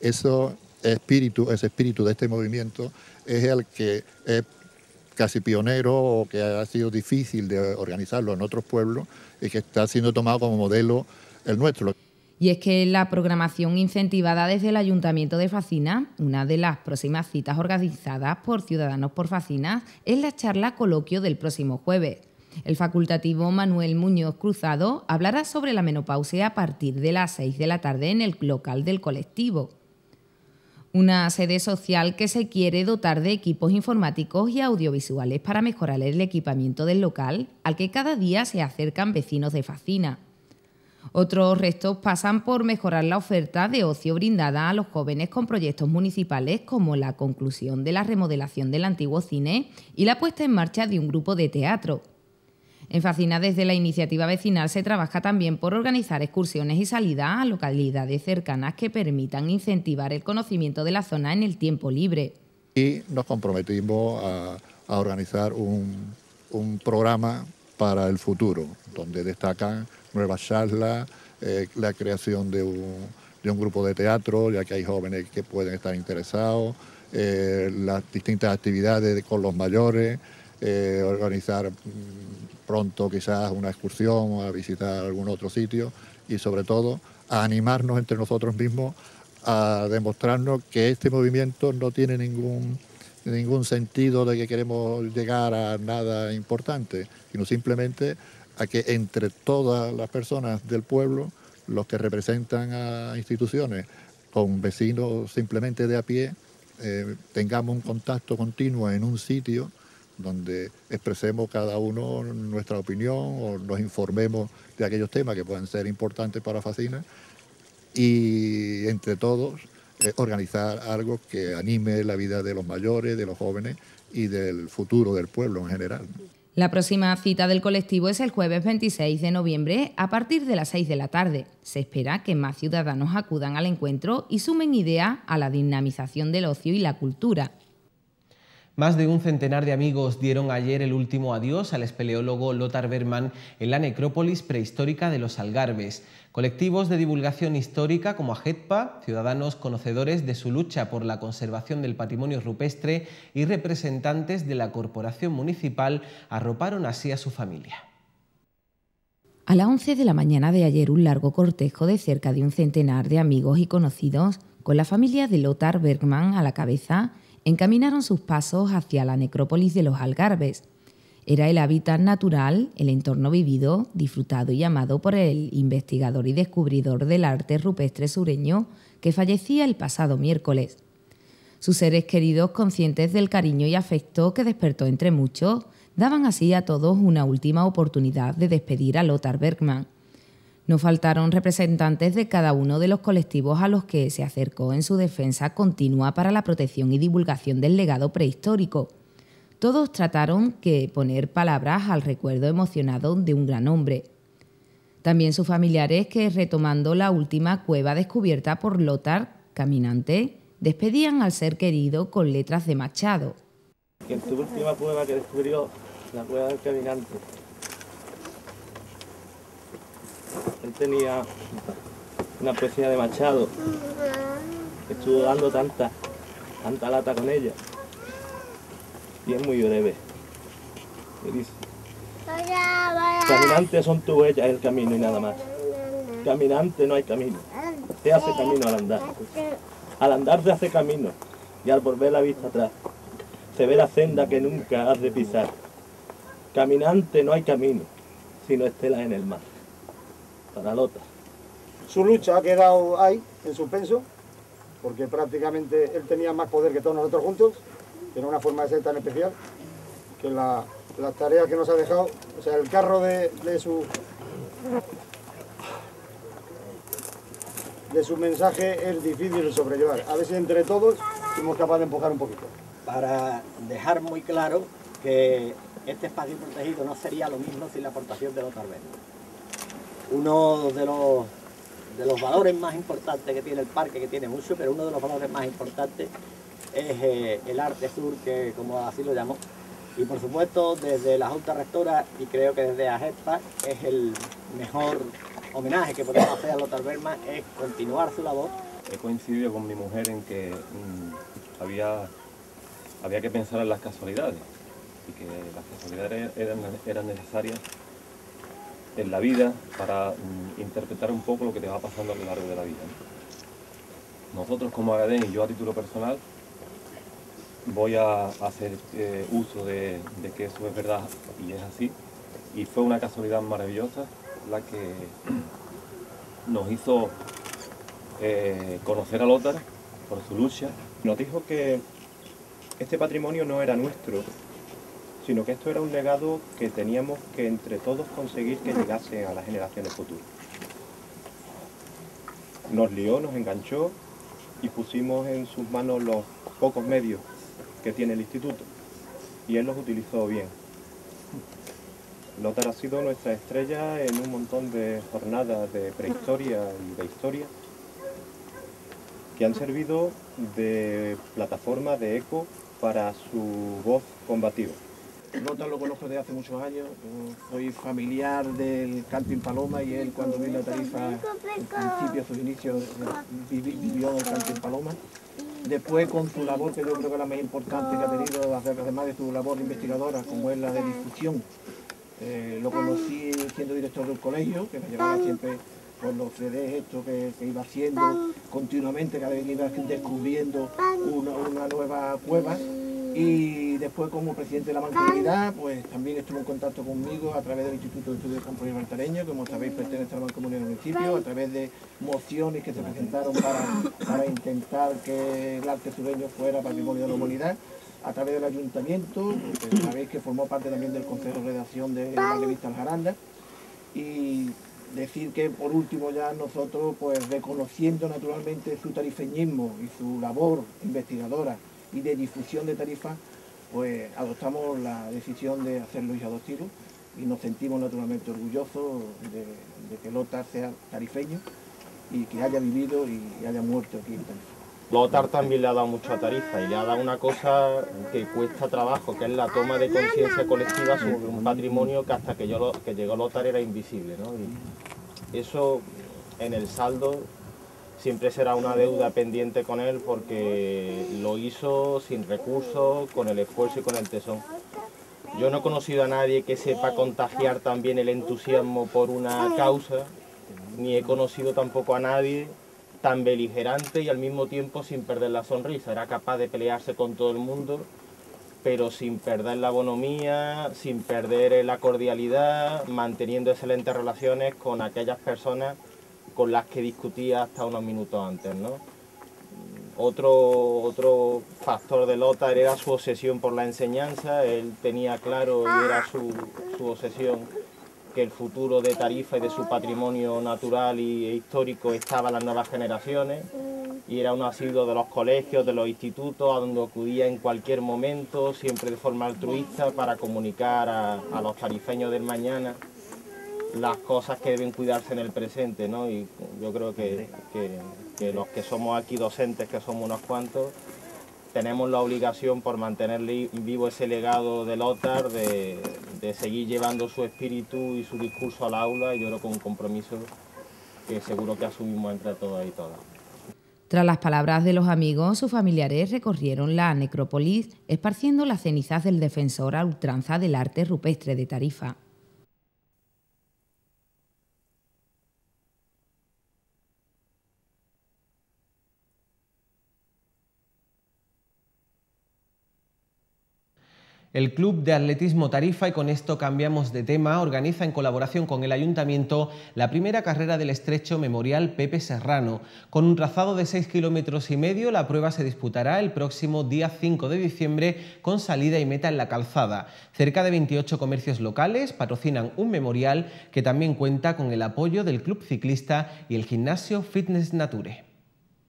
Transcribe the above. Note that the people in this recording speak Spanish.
Eso espíritu, ese espíritu de este movimiento es el que es casi pionero o que ha sido difícil de organizarlo en otros pueblos y que está siendo tomado como modelo el nuestro. Y es que la programación incentivada desde el Ayuntamiento de Facina, una de las próximas citas organizadas por Ciudadanos por Facinas, es la charla coloquio del próximo jueves. El facultativo Manuel Muñoz Cruzado hablará sobre la menopausia a partir de las 6 de la tarde en el local del colectivo. Una sede social que se quiere dotar de equipos informáticos y audiovisuales para mejorar el equipamiento del local, al que cada día se acercan vecinos de Facina. Otros restos pasan por mejorar la oferta de ocio brindada a los jóvenes con proyectos municipales como la conclusión de la remodelación del antiguo cine y la puesta en marcha de un grupo de teatro. En Facina, desde la iniciativa vecinal, se trabaja también por organizar excursiones y salidas a localidades cercanas que permitan incentivar el conocimiento de la zona en el tiempo libre. Y nos comprometimos a, organizar un, programa para el futuro, donde destacan nuevas charlas, eh, la creación de un, grupo de teatro, ya que hay jóvenes que pueden estar interesados, eh, las distintas actividades con los mayores, eh, organizar mm, pronto quizás una excursión a visitar algún otro sitio y sobre todo a animarnos entre nosotros mismos a demostrarnos que este movimiento no tiene ningún, ningún sentido de que queremos llegar a nada importante, sino simplemente a que entre todas las personas del pueblo, los que representan a instituciones, con vecinos simplemente de a pie, eh, tengamos un contacto continuo en un sitio donde expresemos cada uno nuestra opinión o nos informemos de aquellos temas que puedan ser importantes para Facina y entre todos eh, organizar algo que anime la vida de los mayores, de los jóvenes y del futuro del pueblo en general. La próxima cita del colectivo es el jueves 26 de noviembre a partir de las 6 de la tarde. Se espera que más ciudadanos acudan al encuentro y sumen ideas a la dinamización del ocio y la cultura. Más de un centenar de amigos dieron ayer el último adiós al espeleólogo Lothar Berman en la necrópolis prehistórica de los Algarbes. Colectivos de divulgación histórica como AGETPA, ciudadanos conocedores de su lucha por la conservación del patrimonio rupestre y representantes de la corporación municipal arroparon así a su familia. A las 11 de la mañana de ayer, un largo cortejo de cerca de un centenar de amigos y conocidos, con la familia de Lothar Bergman a la cabeza, encaminaron sus pasos hacia la necrópolis de los Algarbes, era el hábitat natural, el entorno vivido, disfrutado y amado por el investigador y descubridor del arte rupestre sureño que fallecía el pasado miércoles. Sus seres queridos, conscientes del cariño y afecto que despertó entre muchos, daban así a todos una última oportunidad de despedir a Lothar Bergman. No faltaron representantes de cada uno de los colectivos a los que se acercó en su defensa continua para la protección y divulgación del legado prehistórico todos trataron que poner palabras al recuerdo emocionado de un gran hombre. También sus familiares que, retomando la última cueva descubierta por Lothar, caminante, despedían al ser querido con letras de Machado. En su última cueva que descubrió, la cueva del caminante, él tenía una poesía de Machado, estuvo dando tanta, tanta lata con ella, y es muy breve. dice, caminante son tu huellas el camino y nada más. Caminante no hay camino. Se hace camino al andar. Al andar se hace camino y al volver la vista atrás se ve la senda que nunca has de pisar. Caminante no hay camino, sino estelas en el mar. Para Lota. Su lucha ha quedado ahí, en suspenso, porque prácticamente él tenía más poder que todos nosotros juntos tiene una forma de ser tan especial que la, las tareas que nos ha dejado, o sea, el carro de, su de su mensaje es difícil de sobrellevar. A ver si entre todos somos capaces de empujar un poquito. Para dejar muy claro que este espacio protegido no sería lo mismo sin la aportación de los tarbenos. Uno de los, de los valores más importantes que tiene el parque, que tiene mucho, pero uno de los valores más importantes es eh, el arte sur, que como así lo llamo. Y por supuesto desde la Junta Rectora y creo que desde AGEPA es el mejor homenaje que podemos hacer a Lothar Berman es continuar su labor he coincidido con mi mujer en que mm, había, había que pensar en las casualidades y que las casualidades eran, eran necesarias en la vida para mm, interpretar un poco lo que te va pasando a lo largo de la vida. Nosotros como Agadén y yo a título personal voy a hacer eh, uso de, que eso es verdad y es así. Y fue una casualidad maravillosa la que nos hizo eh, conocer a Lothar por su lucha. Nos dijo que este patrimonio no era nuestro, sino que esto era un legado que teníamos que entre todos conseguir que llegase a las generaciones futuras. Nos lió, nos enganchó y pusimos en sus manos los pocos medios que tiene el instituto y él los utilizó bien. Lothar ha sido nuestra estrella en un montón de jornadas de prehistoria y de historia que han servido de plataforma de eco para su voz combativa. Lothar lo conozco desde hace muchos años, soy familiar del Camping Paloma y él cuando vino a Tarifa, en principio, sus inicios, vivió en el Camping Paloma. Después con su labor, que yo creo que es la más importante que ha tenido, además de su labor investigadora, como es la de difusión, eh, lo conocí siendo director del colegio, que me llevaba siempre por los CDs esto que, iba haciendo continuamente, cada vez iba descubriendo una nueva cueva y después como presidente de la mancomunidad, pues también estuvo en contacto conmigo a través del Instituto de Estudios Campo Libertareño, que como sabéis pertenece a la mancomunidad del municipio, a través de mociones que se presentaron para, intentar que el arte sureño fuera patrimonio de la humanidad, a través del ayuntamiento, que sabéis que formó parte también del consejo de redacción de la revista Aljaranda, y decir que por último ya nosotros, pues reconociendo naturalmente su tarifeñismo y su labor investigadora, y de difusión de tarifas, pues adoptamos la decisión de hacerlo hija dos tiros y nos sentimos naturalmente orgullosos de, que Lothar sea tarifeño y que haya vivido y haya muerto aquí en Tarifa. Lothar también le ha dado mucho a Tarifa y le ha dado una cosa que cuesta trabajo, que es la toma de conciencia colectiva sobre un patrimonio que hasta que, yo, que llegó Lothar era invisible. ¿no? Y eso en el saldo siempre será una deuda pendiente con él porque lo hizo sin recursos, con el esfuerzo y con el tesón. Yo no he conocido a nadie que sepa contagiar también el entusiasmo por una causa, ni he conocido tampoco a nadie tan beligerante y al mismo tiempo sin perder la sonrisa. Era capaz de pelearse con todo el mundo, pero sin perder la bonomía, sin perder la cordialidad, manteniendo excelentes relaciones con aquellas personas con las que discutía hasta unos minutos antes. ¿no? Otro, otro factor de Lothar era su obsesión por la enseñanza, él tenía claro y era su, su obsesión que el futuro de Tarifa y de su patrimonio natural y histórico estaba en las nuevas generaciones y era un asiduo de los colegios, de los institutos, a donde acudía en cualquier momento, siempre de forma altruista, para comunicar a, a los tarifeños del mañana las cosas que deben cuidarse en el presente, ¿no? Y yo creo que, los que somos aquí docentes, que somos unos cuantos, tenemos la obligación por mantener vivo ese legado de Lothar, de, de seguir llevando su espíritu y su discurso al aula, y yo creo que un compromiso que seguro que asumimos entre todas y todas. Tras las palabras de los amigos, sus familiares recorrieron la necrópolis, esparciendo las cenizas del defensor a ultranza del arte rupestre de Tarifa. El Club de Atletismo Tarifa, y con esto cambiamos de tema, organiza en colaboración con el Ayuntamiento la primera carrera del estrecho Memorial Pepe Serrano. Con un trazado de 6 kilómetros y medio, la prueba se disputará el próximo día 5 de diciembre con salida y meta en la calzada. Cerca de 28 comercios locales patrocinan un memorial que también cuenta con el apoyo del Club Ciclista y el Gimnasio Fitness Nature.